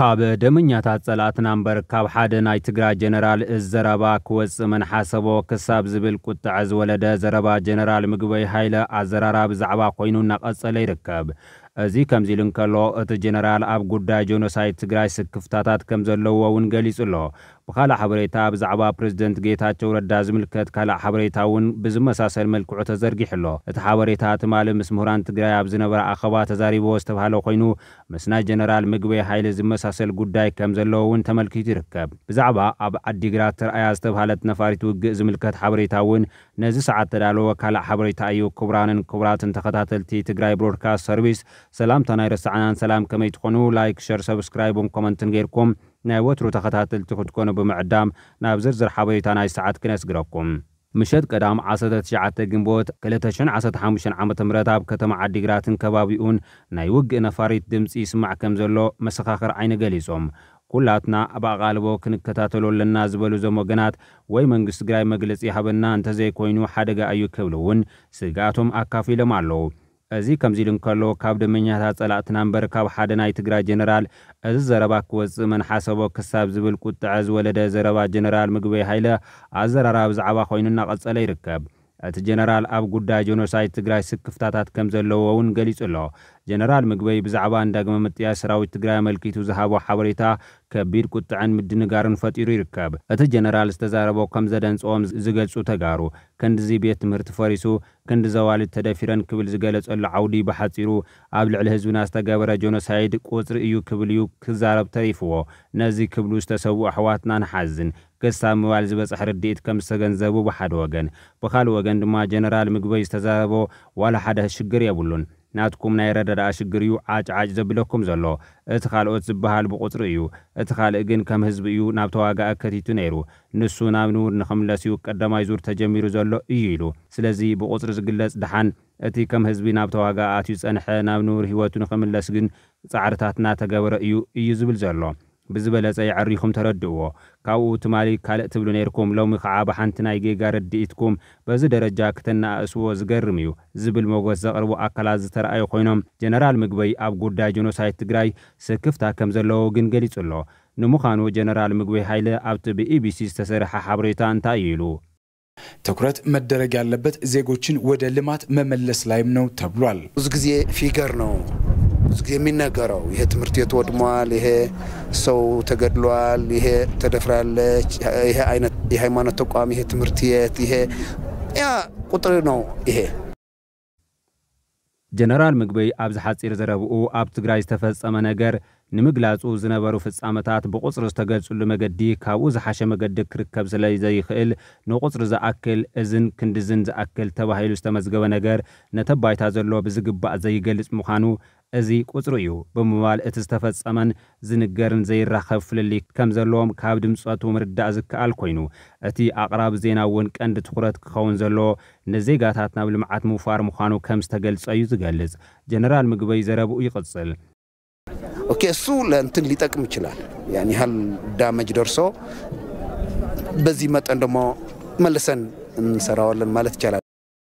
ካብ ደመኛታት ጸላእት ናምበር ካብ ሓደ ናይ ትግራይ ጀነራል እዝ ዘረባ ክወፅእ መንሓሰቦ ክሳብ ዝብል ቁጥዐ ዝወለደ ዘረባ ጀነራል ምግበይ ሃይለ ኣዘራራ ብዛዕባ ኮይኑ እናቐጸለ ይርከብ። እዚ ከምዚ ኢሉ እንከሎ እቲ ጀነራል ኣብ ጉዳይ genocide ትግራይ ስክፍታታት ከም ዘለዎ እውን ገሊጹ ኣሎ ብካልእ ሓበሬታ ብዛዕባ ፕረዚደንት ጌታቸው ረዳ ዝምልከት ካልእ ሓበሬታ እውን ብዝመሳሰል መልክዑ ተዘርጊሕ ኣሎ። እቲ ሓበሬታ ትማሊ ምስ ምሁራን ትግራይ ኣብ ዝነበረ ኣኸባ ተዛሪቦ ዝተባሃለ ኮይኑ ምስ ናይ ጀነራል ምግበይ ሃይለ ዝመሳሰል ጉዳይ ከም ዘለዎ እውን ተመልኪቱ ይርከብ። ብዛዕባ ኣብ ዓዲግራት ተረኣያ ዝተባሃለት ነፋሪት ውግእ ዝምልከት ሓበሬታ እውን ነዚ ሰዓት ተዳለወ ካልእ ሓበሬታ እዩ። ክቡራንን ክቡራትን ተኸታተልቲ ትግራይ ብሮድካስት ሰርቪስ ሰላምታ ናይ ረሳዕናን ሰላም ከመይ ትኾኑ? like share subscribe ን comment ን ጌርኩም ናይ ወትሩ ተኸታተልቲ ክትኮኑ ብምዕዳም ናብ ዝርዝር ሓበሬታ ናይ ሰዓት ክነስግረኩም ምሸት ቀዳም 19 ግንቦት 2015 ዓ ም ኣብ ከተማ ዓዲግራትን ከባቢኡን ናይ ውግእ ነፋሪት ድምፂ ይስማዕ ከም ዘሎ መሰኻኽር ዓይኒ ገሊፆም። ኩላትና ብኣቓልቦ ክንከታተሎ ኣለና ዝበሉ ዞም ወገናት ወይ መንግስቲ ትግራይ መግለፂ ሃበና እንተዘይኮይኑ ሓደጋ እዩ ክብሉ እውን ስጋኣቶም ኣካፊሎም ኣለዉ እዚ ከምዚ ኢሉ እንከሎ ካብ ደመኛታት ጸላእትና እምበር ካብ ሓደ ናይ ትግራይ ጀነራል እዚ ዘረባ ክወፅእ መንሓሰቦ ክሳብ ዝብል ቁጥዐ ዝወለደ ዘረባ ጀነራል ምግበይ ሃይለ ኣዘራራ ብዛዕባ ኮይኑ እናቐጸለ ይርከብ። እቲ ጀነራል ኣብ ጉዳይ genocide ትግራይ ስክፍታታት ከም ዘለዎ እውን ገሊጹ ኣሎ ጀነራል ምግበይ ብዛዕባ እንዳግመ ምጥያስ ሰራዊት ትግራይ ኣመልኪቱ ዝሃቦ ሓበሬታ ከቢድ ቁጥዕን ምድንጋርን ፈጢሩ ይርከብ። እቲ ጀነራል ዝተዛረቦ ከም ዘደንፅኦም ዝገልጹ ተጋሩ ክንዲዚ ቤት ትምህርቲ ፈሪሱ ክንዲ ዘዋልድ ተደፊረን ክብል ዝገለጸሉ ዓውዲ ብሓፂሩ ኣብ ልዕሊ ህዝብና ዝተገበረ genocide ቁፅሪ እዩ ክብል እዩ ክዛረብ ተሪፍዎ። ነዚ ክብሉ ዝተሰብኡ ኣሕዋትና ንሓዝን ክሳብ ምባል ዝበፅሕ ርድኢት ከም ዝተገንዘቡ ብሓደ ወገን። ብካልእ ወገን ድማ ጀነራል ምግበይ ዝተዛረቦ ዋላ ሓደ ሽግር የብሉን ናትኩም ናይ ረዳዳኣ ሽግር እዩ ዓጭዓጭ ዘብለኩም ዘሎ። እቲ ካልኦት ዝበሃል ብቁፅሪ እዩ። እቲ ካልእ ግን ከም ህዝቢ እዩ ናብ ተዋጋእ ከቲቱ ነይሩ። ንሱ ናብ ንቡር ንኽምለስ እዩ ቀዳማይ ዙር ተጀሚሩ ዘሎ እዩ ኢሉ። ስለዚ ብቁፅሪ ዝግለጽ ድሓን እቲ ከም ህዝቢ ናብ ተዋጋእ ኣትዩ ጸንሐ ናብ ንቡር ህይወቱ ንኽምለስ ግን ጻዕርታት እናተገበረ እዩ እዩ ዝብል ዘሎ ብዝበለጸ ይዕሪኹም ተረድእዎ። ካብኡ ትማሊ ካልእ ትብሉ ነርኩም ሎሚ ከዓ ብሓንቲ ናይ ጌጋ ረድኢትኩም በዚ ደረጃ ክተናእስዎ ዝገርም እዩ ዝብል ሞጎስ ዘቕርቡ ኣካላት ዝተረኣዩ ኮይኖም ጀነራል ምግበይ ኣብ ጉዳይ genocide ትግራይ ስክፍታ ከም ዘለዎ ግን ገሊጹ ኣሎ። ንምዃኑ ጀነራል ምግበይ ሃይለ ኣብቲ ብኢቢሲ ዝተሰርሐ ሓበሬታ እንታይ እዩ ኢሉ? ትኩረት መደረግ ያለበት ዜጎችን ወደ ልማት መመለስ ላይም ነው ተብሏል። ብዙ ጊዜ ፊገር ነው ብዙ የሚነገረው ይሄ ትምህርት ቤት ወድሟል፣ ይሄ ሰው ተገድሏል፣ ይሄ ተደፍራለች፣ ይሄ አይነት የሃይማኖት ተቋም፣ ይሄ ትምህርት ቤት፣ ይሄ ያ ቁጥር ነው ይሄ። ጀነራል ምግበይ ኣብዚ ሓፂር ዘረብኡ ኣብ ትግራይ ዝተፈጸመ ነገር ንምግላጹ ዝነበሩ ፍጻመታት ብቁፅሪ ዝተገልጹሉ መገዲ ካብኡ ዝሓሸ መገዲ ክርከብ ስለ ዘይኽእል ንቁፅሪ ዝኣክል እዝን ክንድዝን ዝኣክል ተባሂሉ ዝተመዝገበ ነገር ነተባይታ ዘሎ ብዝግባእ ዘይገልጽ ምዃኑ እዚ ቁፅሪ እዩ። ብምባል እቲ ዝተፈጸመን ዝንገርን ዘይራኸብ ፍልሊ ከም ዘለዎም ካብ ድምፀቱ ምርዳእ ዝከኣል ኮይኑ እቲ ኣቕራቢ ዜና እውን ቀንዲ ትኩረት ክኸውን ዘለዎ ንዜጋታት ናብ ልምዓት ምውፋር ምዃኑ ከም ዝተገልጸ እዩ ዝገልጽ። ጀነራል ምግበይ ዘረብኡ ይቕጽል okay እሱ ለእንትን ሊጠቅም ይችላል። ያን ያህል damage ደርሶ በዚህ መጠን ደግሞ መልሰን እንሰራዋለን ማለት ይቻላል።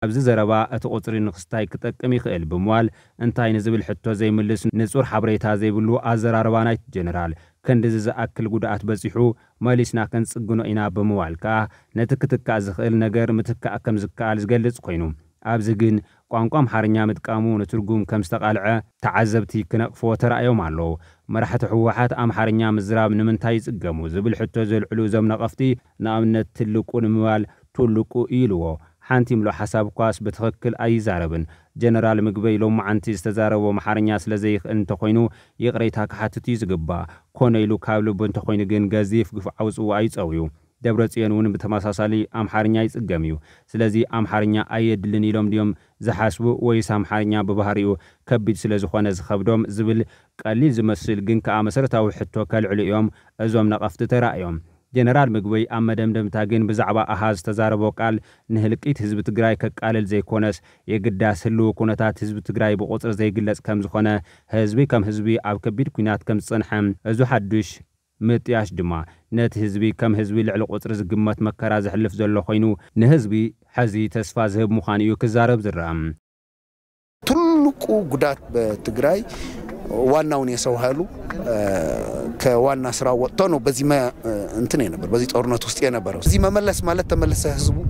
ኣብዚ ዘረባ እቲ ቁፅሪ ንክስታይ ክጠቅም ይኽእል። ብምባል እንታይ ንዝብል ሕቶ ዘይምልስ ንጹር ሓበሬታ ዘይብሉ ኣዘራርባ ናይቲ ጀነራል ክንዲዚ ዝኣክል ጉድኣት በፂሑ መሊስና ከንጽግኖ ኢና ብምባል ከዓ ነቲ ክትካእ ዝኽእል ነገር ምትካእ ከም ዝከኣል ዝገልጽ ኮይኑ ኣብዚ ግን ቋንቋ ኣምሓርኛ ምጥቃሙ ንትርጉም ከም ዝተቓልዐ ተዓዘብቲ ክነቕፎ ተራእዮም ኣለዉ። መራሕቲ ሕወሓት ኣምሓርኛ ምዝራብ ንምንታይ ይጽገሙ ዝብል ሕቶ ዘልዕሉ እዞም ነቐፍቲ ንኣብነት ትልቁ ንምባል ትልቁ ኢልዎ ሓንቲ ምሎ ሓሳብ ኳስ ብትኽክል ኣይዛረብን። ጀነራል ምግበይ ሎማዓንቲ ዝተዛረቦ ኣምሓርኛ ስለ ዘይኽእል እንተኮይኑ ይቕሬታ ክሓትት እዩ ዝግባእ ኮነ ኢሉ ካብ ልቡ እንተኮይኑ ግን ገዚፍ ግፍ ዓውፅዎ ኣይፀውዩ ደብረ ጽዮን እውን ብተመሳሳሊ ኣምሓርኛ ይጽገም እዩ። ስለዚ ኣምሓርኛ ኣየድልን ኢሎም ድዮም? ዝሓስቡ ወይስ ኣምሓርኛ ብባህሪኡ ከቢድ ስለ ዝኾነ ዝኸብዶም ዝብል ቀሊል ዝመስል ግን ከዓ መሰረታዊ ሕቶ ከልዕሉ እዮም። እዞም ነቐፍቲ ተራእዮም። ጀነራል ምግበይ ኣብ መደምደምታ ግን ብዛዕባ ኣሃዝ ዝተዛረቦ ቃል ንህልቂት ህዝቢ ትግራይ ከቃልል ዘይኮነስ የግዳስ ህልው ኩነታት ህዝቢ ትግራይ ብቁፅሪ ዘይግለጽ ከም ዝኾነ ህዝቢ ከም ህዝቢ ኣብ ከቢድ ኩናት ከም ዝጸንሐ እዚ ሓዱሽ ምጥያሽ ድማ ነቲ ህዝቢ ከም ህዝቢ ልዕሊ ቁፅሪ ዝግመት መከራ ዘሕልፍ ዘሎ ኮይኑ ንህዝቢ ሕዚ ተስፋ ዝህብ ምዃኑ እዩ ክዛረብ ዝረአ ትልቁ ጉዳት በትግራይ ዋናውን የሰው ኃይሉ ከዋና ስራ ወጥቶ ነው በዚህ እንትን የነበር በዚህ ጦርነት ውስጥ የነበረው። እዚህ መመለስ ማለት ተመለሰ ህዝቡን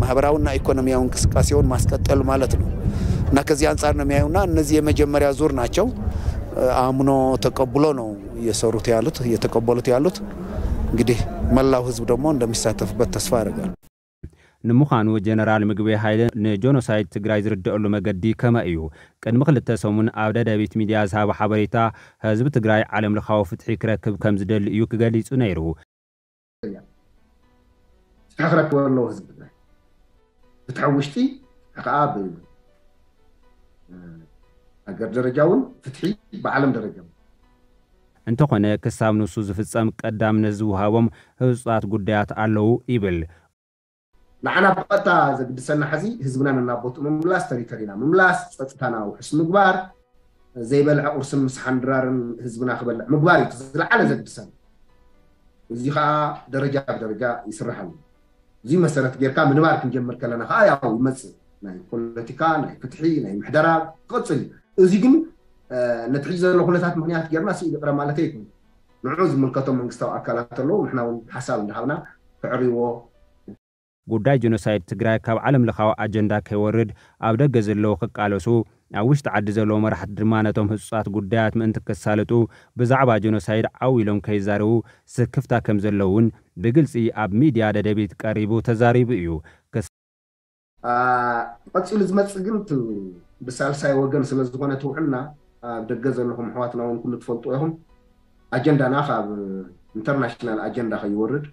ማህበራዊና ኢኮኖሚያዊ እንቅስቃሴውን ማስቀጠል ማለት ነው እና ከዚህ አንጻር ነው የሚያዩና እነዚህ የመጀመሪያ ዙር ናቸው። አምኖ ተቀብሎ ነው እየሰሩት ያሉት እየተቀበሉት ያሉት። እንግዲህ መላው ህዝብ ደግሞ እንደሚሳተፍበት ተስፋ ያደርጋል። ንምዃኑ ጀነራል ምግበይ ሃይለ ን genocide ትግራይ ዝርድአሉ መገዲ ከመ እዩ ቅድሚ ክልተ ሰሙን ኣብ ደደቢት ሚድያ ዝሃበ ሓበሬታ ህዝቢ ትግራይ ዓለም ለኻዊ ፍትሒ ክረክብ ከም ዝደሊ እዩ ክገሊጹ ነይሩ ፍትሒ ክረክብ ኣለዎ ህዝቢ ትግራይ ፍትሒ ውሽጢ ከዓ ሃገር ደረጃ እውን ፍትሒ ብዓለም ደረጃ እንተኾነ ክሳብ ንሱ ዝፍጸም ቀዳምነት ዝውሃቦም ህፁፃት ጉዳያት ኣለዉ ይብል። ንዓና ብቐጥታ ዘግድሰና ሕዚ ህዝብና ነናቦቱ ምምላስ ተሪተሪና ምምላስ ፀጥታና ውሕስ ምግባር ዘይበልዐ ቁርስን ምሳሓን ድራርን ህዝብና ክበልዕ ምግባር እዩ ዝለዓለ ዘግድሰና። እዚ ከዓ ደረጃ ብደረጃ ይስራሕ ኣሎ እዚ መሰረት ጌርካ ምንባር ክንጀምር ከለና ከዓ ያው ይመፅእ ናይ ፖለቲካ ናይ ፍትሒ ናይ ምሕደራ ክቅፅል እዩ። እዚ ግን ነቲ ሕጂ ዘሎ ኩነታት ምክንያት ጌርና ስኢሉ ቅረ ማለት ኣይኮኑ ንዑ ዝምልከቶም መንግስታዊ ኣካላት ኣለዉ። ንሕና እውን ሓሳብ እንዳሃብና ክዕርይዎ ጉዳይ ጀኖሳይድ ትግራይ ካብ ዓለም ለኻዊ ኣጀንዳ ከይወርድ ኣብ ደገ ዘለዉ ክቃለሱ ኣብ ውሽጢ ዓዲ ዘለዉ መራሕቲ ድማ ነቶም ህፁፃት ጉዳያት ምእንቲ ከሳልጡ ብዛዕባ ጀኖሳይድ ዓው ኢሎም ከይዛረቡ ስክፍታ ከም ዘለውን ብግልፂ ኣብ ሚድያ ደደቢት ቀሪቡ ተዛሪቡ እዩ። ቀፂሉ ዝመፅእ ግን ብሳልሳይ ወገን ስለ ዝኾነ ትውዕልና ኣብ ደገ ዘለኹም ኣሕዋትና እውን ኩሉ ትፈልጡ ኢኹም ኣጀንዳና ካብ international ኣጀንዳ ከይወርድ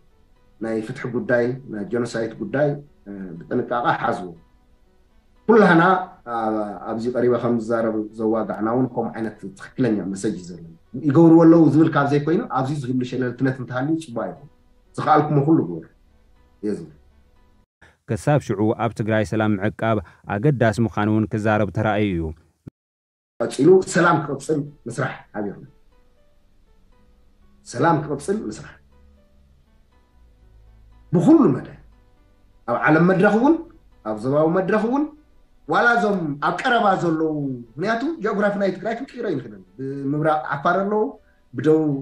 ናይ ፍትሒ ጉዳይ ናይ ጀኖሳይድ ጉዳይ ብጥንቃቐ ሓዝዎ ኩላህና ኣብዚ ቀሪበ ከም ዝዛረብ ዘዋጋዕና እውን ከምኡ ዓይነት ትክክለኛ message ዘለና ይገብርዎ ኣለዉ ዝብል ካብ ዘይኮይኑ ኣብዚ ዝህሉ ሸለልትነት እንተሃልዩ ፅቡቅ ኣይኮኑ ዝከኣልኩሞ ኩሉ ግበሩ እየ ዝብል ክሳብ ሽዑ ኣብ ትግራይ ሰላም ምዕቃብ ኣገዳሲ ምዃኑ እውን ክዛረብ ተራእዩ እዩ ቀፂሉ ሰላም ክቅፅል ምስራሕ ሓቢርና ሰላም ክቅፅል ምስራሕ ብኩሉ መደብ ኣብ ዓለም መድረክ እውን ኣብ ዞባዊ መድረክ እውን ዋላ እዞም ኣብ ቀረባ ዘለዉ ምክንያቱ ጂኦግራፊ ናይ ትግራይ ክንቅይሮ ይንክእል ብምብራቅ ዓፋር ኣለዉ ብደቡብ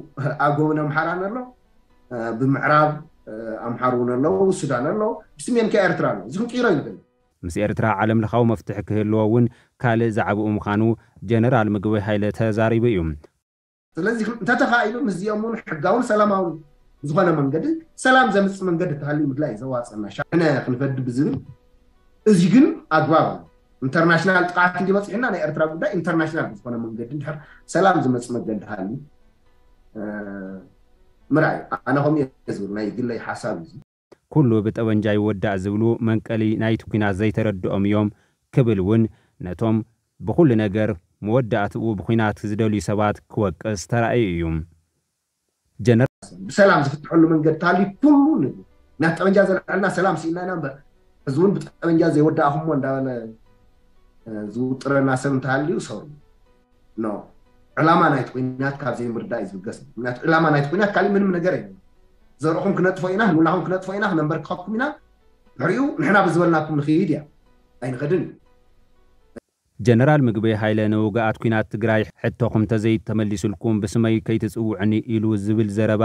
ኣጎብን ኣምሓራን ኣሎ ብምዕራብ ኣምሓር እውን ኣለዉ ሱዳን ኣለዉ ብስሜን ከ ኤርትራ ኣሎ እዚ ክንቅይሮ ይንክእል ምስ ኤርትራ ዓለም መፍትሒ ክህልዎ እውን ካልእ ዛዕብኡ ምዃኑ ጀነራል ምግበይ ሃይለ ተዛሪቡ እዩ። ስለዚ እንተተኻኢሉ ምስዚኦም ሕጋውን ሰላማውን ዝኾነ መንገዲ ሰላም ዘምፅእ መንገዲ ተሃልዩ ምድላይ ዘዋፀና ሻዕነ ክንፈዲ ብዝብል እዚ ግን ኣግባብ ኢንተርናሽናል ጥቃት እንዲበፅሕና ናይ ኤርትራ ጉዳይ ኢንተርናሽናል ብዝኾነ መንገዲ እንድሕር ሰላም ዝመፅእ መንገዲ ሃልዩ ምርኣይ ኣነ ከምኡ እየ ዝብል ናይ ግለይ ሓሳብ እዩ ኩሉ ብጠበንጃ ይወዳእ ዝብሉ መንቀሊ ናይቲ ኩናት ዘይተረድኦም እዮም ክብል እውን ነቶም ብኩሉ ነገር መወዳእትኡ ብኩናት ዝደልዩ ሰባት ክወቅስ ተራእዩ እዩ። ብሰላም ዝፍትሐሉ መንገዲ ተሃልዩ ኩሉ ናይ ጠበንጃ ዘለዓልና ሰላም ስኢልና ኢና እምበር። እዚ እውን ብጠበንጃ ዘይወዳእኹሞ እንዳበለ ዝውጥረና ሰብ እንተሃልዩ ሰሩ ዕላማ ናይቲ ኩናት ካብ ዘይምርዳእ እዩ ዝብገስ ምክንያቱ ዕላማ ናይቲ ኩናት ካሊእ ምንም ነገር የለን ዘርኡኹም ክነጥፎ ኢና ንውላኹም ክነጥፎ ኢና ክነንበርክኸኩም ኢና ድሕሪኡ ንሕና ብዝበልናኩም ንክይድ እያ ኣይንኸድን እዩ ጀነራል ምግበይ ሃይለ ንውግኣት ኩናት ትግራይ ሕቶኹም ተዘይተመሊሱልኩም ብስመይ ከይትፅውዕኒ ኢሉ ዝብል ዘረባ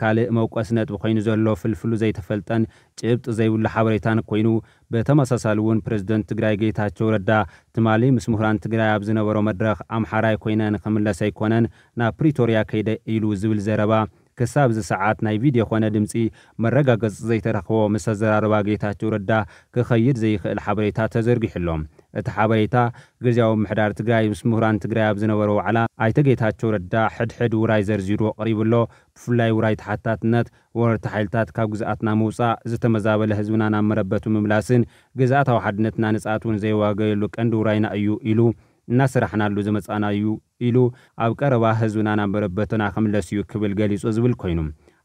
ካልእ መውቀስ ነጥቢ ኮይኑ ዘሎ ፍልፍሉ ዘይተፈልጠን ጭብጢ ዘይብሉ ሓበሬታን ኮይኑ ብተመሳሳሊ እውን ፕረዚደንት ትግራይ ጌታቸው ረዳ ትማሊ ምስ ምሁራን ትግራይ ኣብ ዝነበሮ መድረክ ኣምሓራይ ኮይነ ንክምለስ ኣይኮነን ናብ ፕሪቶርያ ከይደ ኢሉ ዝብል ዘረባ ክሳብ እዚ ሰዓት ናይ ቪድዮ ኮነ ድምፂ መረጋገፂ ዘይተረኽቦ ምስ ኣዘራርባ ጌታቸው ረዳ ክኸይድ ዘይኽእል ሓበሬታ ተዘርጊሕሎም። እቲ ሓበሬታ ግዜያዊ ምሕዳር ትግራይ ምስ ምሁራን ትግራይ ኣብ ዝነበሮ ዋዕላ ኣይተ ጌታቸው ረዳ ሕድሕድ ውራይ ዘርዚሩ ቀሪቡሎ ብፍላይ ውራይ ተሓታትነት ወረርቲ ሓይልታት ካብ ግዝኣትና ምውፃእ ዝተመዛበለ ህዝብና ናብ መረበቱ ምምላስን ግዝኣታዊ ሓድነትና ንፃት እውን ዘይዋገየሉ ቀንዲ ውራይና እዩ ኢሉ እናስራሕናሉ ዝመፃና እዩ ኢሉ ኣብ ቀረባ ህዝብና ናብ መረበትና ክምለስ እዩ ክብል ገሊጹ ዝብል ኮይኑ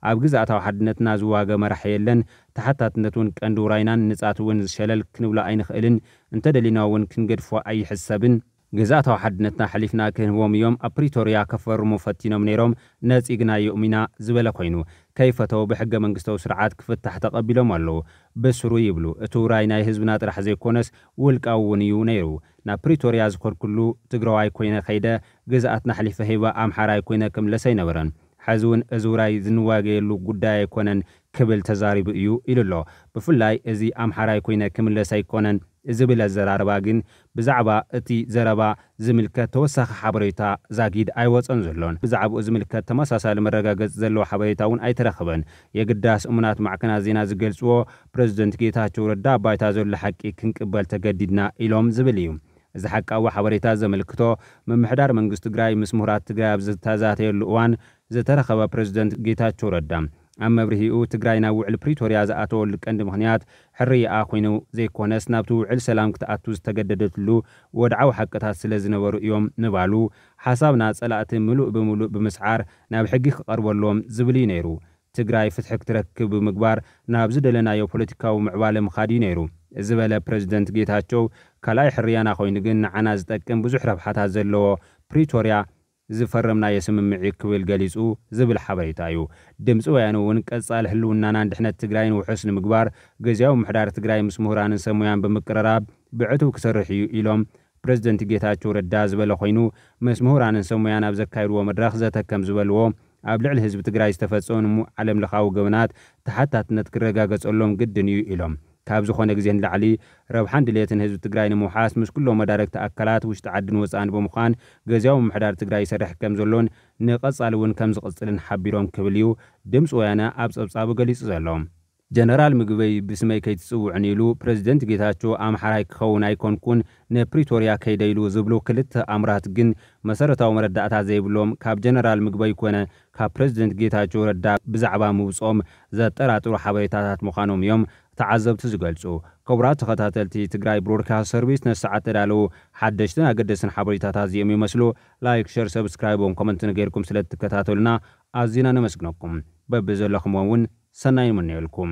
ኣብ ግዝኣታዊ ሓድነትና ዝዋገ መራሒ የለን። ተሓታትነት እውን ቀንዲ ውራይናን ንፃት እውን ሸለል ክንብሎ ኣይንኽእልን። እንተደሊና እውን ክንገድፎ ኣይሕሰብን ግዛእታዊ ሓድነትና ሓሊፍና ክህንቦም እዮም። ኣብ ፕሪቶርያ ከፈርሙ ፈቲኖም ነይሮም። ነጺግናዮ እሚና ዝበለ ኮይኑ ከይፈተው ብሕገ መንግስታዊ ስርዓት ክፍታሕ ተቐቢሎም ኣለዉ። ብስሩ ይብሉ። እቲ ውራይ ናይ ህዝብና ጥራሕ ዘይኮነስ ውልቃዊ እውን እዩ ነይሩ። ናብ ፕሪቶርያ ዝኸድኩሉ ትግራዋይ ኮይነ ኸይደ ግዛኣትና ሓሊፈ ሂባ ኣምሓራይ ኮይነ ክምለሰ ኣይነበረን ሕዚ እውን እዚ ውራይ ዝንዋገየሉ ጉዳይ ኣይኮነን ክብል ተዛሪቡ እዩ ኢሉ ኣሎ። ብፍላይ እዚ ኣምሓራይ ኮይነ ክምለስ ኣይኮነን ዝብል ኣዘራርባ ግን ብዛዕባ እቲ ዘረባ ዝምልከት ተወሳኺ ሓበሬታ ዛጊድ ኣይወፀን ዘሎን። ብዛዕባኡ ዝምልከት ተመሳሳሊ መረጋገፂ ዘለዎ ሓበሬታ እውን ኣይተረኽበን የግዳስ እሙናት ማዕከናት ዜና ዝገልጽዎ ፕረዚደንት ጌታቸው ረዳ ባይታ ዘሎ ሓቂ ክንቅበል ተገዲድና ኢሎም ዝብል እዩ። እዚ ሓቃዊ ሓበሬታ ዘመልክቶ ምምሕዳር መንግስቲ ትግራይ ምስ ምሁራት ትግራይ ኣብ ዝተዛተየሉ እዋን ዝተረኸበ ፕረዚደንት ጌታቸው ረዳ ኣብ መብርሂኡ ትግራይ ናብ ውዕል ፕሪቶርያ ዝኣተወሉ ቀንዲ ምኽንያት ሕርይኣ ኮይኑ ዘይኮነስ ናብቲ ውዕል ሰላም ክትኣቱ ዝተገደደትሉ ወድዓዊ ሓቅታት ስለ ዝነበሩ እዮም ምባሉ ሓሳብና ጸላእቲ ምሉእ ብምሉእ ብምስዓር ናብ ሕጊ ክቐርበሎም ዝብል እዩ ነይሩ። ትግራይ ፍትሒ ክትረክብ ብምግባር ናብ ዝደለናዮ ፖለቲካዊ ምዕባለ ምኻድ እዩ ነይሩ። ዝበለ ፕረዚደንት ጌታቸው ካልኣይ ሕርያና ኮይኑ ግን ንዓና ዝጠቅም ብዙሕ ረብሓታት ዘለዎ ፕሪቶርያ ዝፈረምናዮ ስምምዒ ክብል ገሊጹ ዝብል ሓበሬታ እዩ። ድምፂ ወያነ እውን ቀጻሊ ህልውናናን ድሕነት ትግራይን ውሑስ ንምግባር ግዜያዊ ምሕዳር ትግራይ ምስ ምሁራንን ሰሙያን ብምቅርራብ ብዕቱብ ክሰርሕ እዩ ኢሎም ፕረዚደንት ጌታቸው ረዳ ዝበለ ኮይኑ ምስ ምሁራንን ሰሙያን ኣብ ዘካይድዎ መድረኽ ዘተ ከም ዝበልዎ ኣብ ልዕሊ ህዝቢ ትግራይ ዝተፈጸሙ ዓለም ለኻዊ ገበናት ተሓታትነት ክረጋገጸሎም ግድን እዩ ኢሎም ካብ ዝኾነ ግዜ ንላዕሊ ረብሓን ድሌትን ህዝቢ ትግራይ ንምውሓስ ምስ ኩሎም መዳረግቲ ኣካላት ውሽጢ ዓድን ወፃን ብምዃን ገዜያዊ ምሕዳር ትግራይ ይሰርሕ ከም ዘሎን ንቐጻሊ እውን ከም ዝቕጽልን ሓቢሮም ክብል እዩ። ድምፂ ወያነ ኣብ ጸብጻቡ ገሊጹ ዘሎ። ጀነራል ምግበይ ብስመይ ከይትጽውዕን ኢሉ ፕረዚደንት ጌታቸው ኣምሓራይ ክኸውን ኣይኮንኩን ንፕሪቶርያ ከይደኢሉ ዝብሉ ክልተ ኣምራት ግን መሰረታዊ መረዳእታት ዘይብሎም ካብ ጀነራል ምግበይ ኮነ ካብ ፕረዚደንት ጌታቸው ረዳ ብዛዕባ ምውጾም ዘጠራጥሩ ሓበሬታታት ምዃኖም እዮም ተዓዘብቲ ዝገልጹ። ክቡራት ተኸታተልቲ ትግራይ broadcast service ነሰዓት ተዳለዉ ሓደሽትን ኣገደስን ሓበሬታታት እዚኦም ይመስሉ። like share subscribe comment ን ገይርኩም ስለ እትከታተሉና ኣዝና ነመስግነኩም በቢ ዘለኹም እውን ሰናይ ይምነየልኩም